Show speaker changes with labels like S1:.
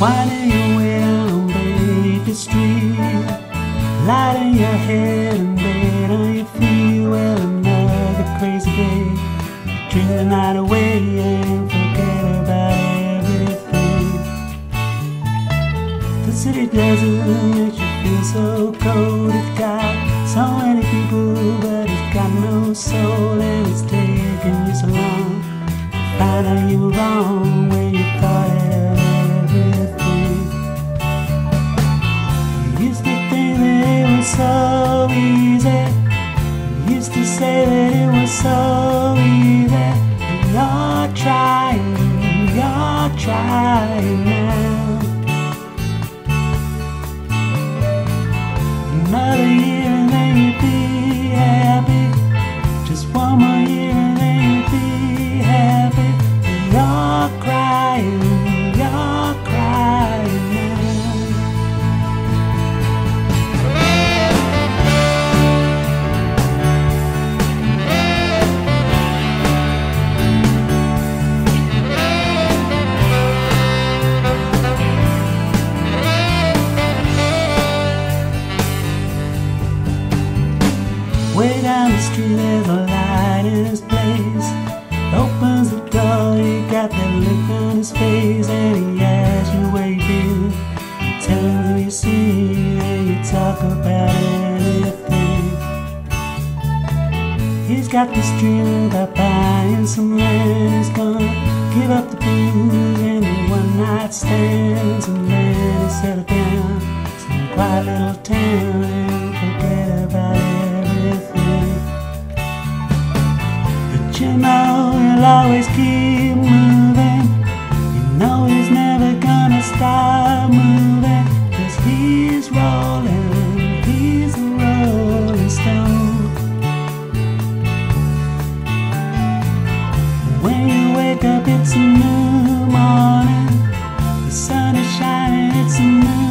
S1: winding your wheel on Baker Street, lighting your head and bed on your feet. Well, another crazy day, dream the night away and forget about everything. The city doesn't make you feel so cold. It's got so many people, but it's got no soul, and it's taking you so long. I out you were wrong. So easy. Used to say that it was so his. Opens the door, he got that look on his face, and he asks you where you been. You tell him who you see, and you talk about anything. He's got this dream about buying some land. He's gonna give up the booze and the one night stands, and then he settle down some quiet little town and forget about everything. you know he'll always keep moving. You know he's never gonna stop moving. Cause he's rolling, he's a rolling stone. When you wake up, it's a new morning. The sun is shining, it's a new